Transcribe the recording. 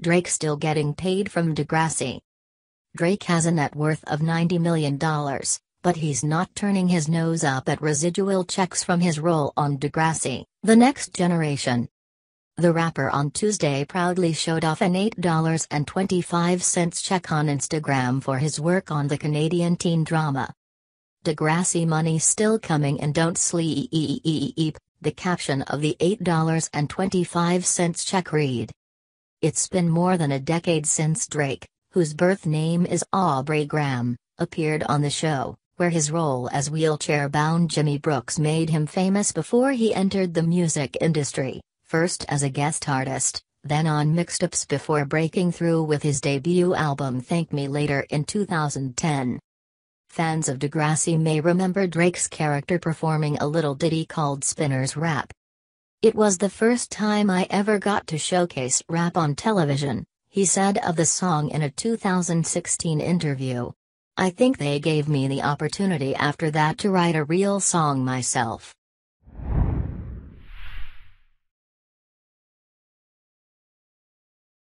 Drake still getting paid from Degrassi. Drake has a net worth of $90 million, but he's not turning his nose up at residual checks from his role on Degrassi, The Next Generation. The rapper on Tuesday proudly showed off an $8.25 check on Instagram for his work on the Canadian teen drama. Degrassi money still coming and don't sleep, the caption of the $8.25 check read. It's been more than a decade since Drake, whose birth name is Aubrey Graham, appeared on the show, where his role as wheelchair-bound Jimmy Brooks made him famous before he entered the music industry first as a guest artist, then on mixtapes before breaking through with his debut album Thank Me Later in 2010. Fans of Degrassi may remember Drake's character performing a little ditty called Spinner's Rap. It was the first time I ever got to showcase rap on television, he said of the song in a 2016 interview. I think they gave me the opportunity after that to write a real song myself.